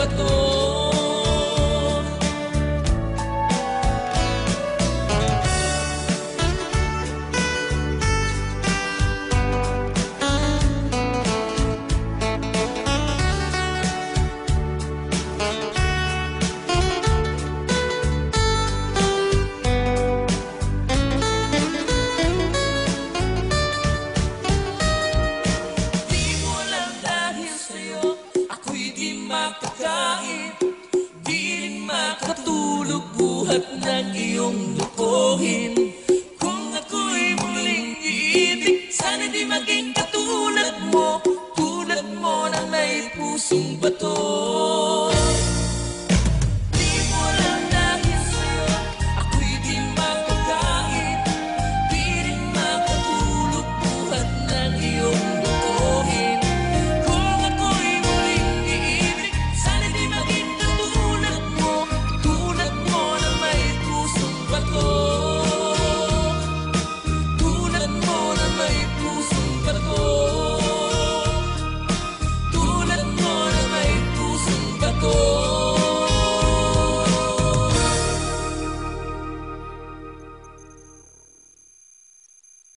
but the lahat ng iyong lukuhin Kung ako'y muling iibig Sana di maging katulad mo. Tulad mo na may pusong bato.